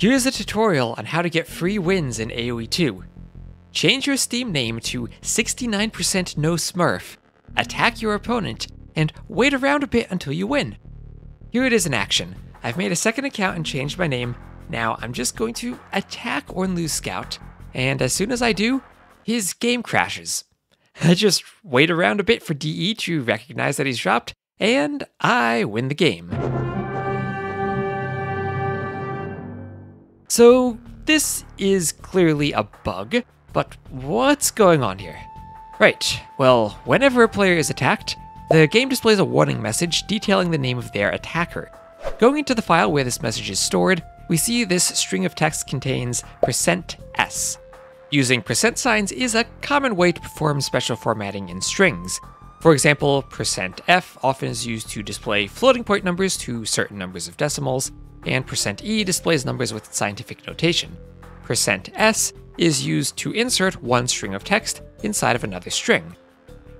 Here's a tutorial on how to get free wins in AoE 2. Change your Steam name to 69% No Smurf, attack your opponent, and wait around a bit until you win. Here it is in action. I've made a second account and changed my name. Now I'm just going to attack Ornlu Scout, and as soon as I do, his game crashes. I just wait around a bit for DE to recognize that he's dropped, and I win the game. So, this is clearly a bug, but what's going on here? Right, well, whenever a player is attacked, the game displays a warning message detailing the name of their attacker. Going into the file where this message is stored, we see this string of text contains %s. Using percent signs is a common way to perform special formatting in strings. For example, %f often is used to display floating point numbers to certain numbers of decimals, and percent %e displays numbers with scientific notation. Percent %s is used to insert one string of text inside of another string.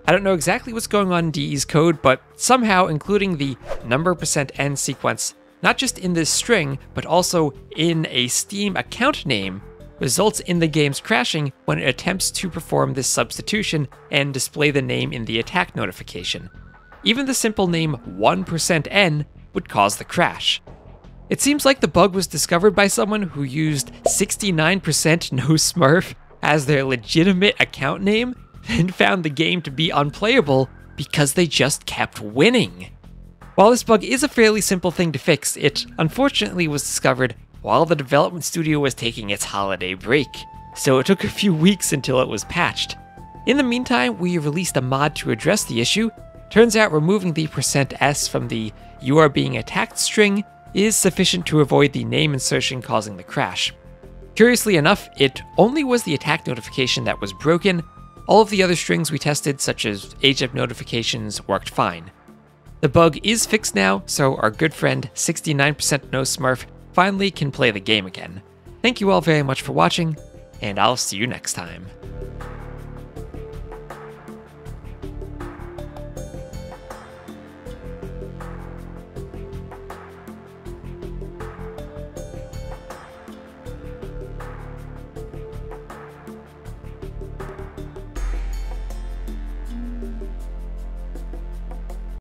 I don't know exactly what's going on in DE's code, but somehow including the number percent %n sequence, not just in this string, but also in a Steam account name, results in the game's crashing when it attempts to perform this substitution and display the name in the attack notification. Even the simple name 1% %n would cause the crash. It seems like the bug was discovered by someone who used 69% no smurf as their legitimate account name, then found the game to be unplayable because they just kept winning. While this bug is a fairly simple thing to fix, it unfortunately was discovered while the development studio was taking its holiday break, so it took a few weeks until it was patched. In the meantime, we released a mod to address the issue. Turns out removing the %s from the you are being attacked string is sufficient to avoid the name insertion causing the crash. Curiously enough, it only was the attack notification that was broken. All of the other strings we tested, such as HF notifications, worked fine. The bug is fixed now, so our good friend 69% No Smurf finally can play the game again. Thank you all very much for watching, and I'll see you next time.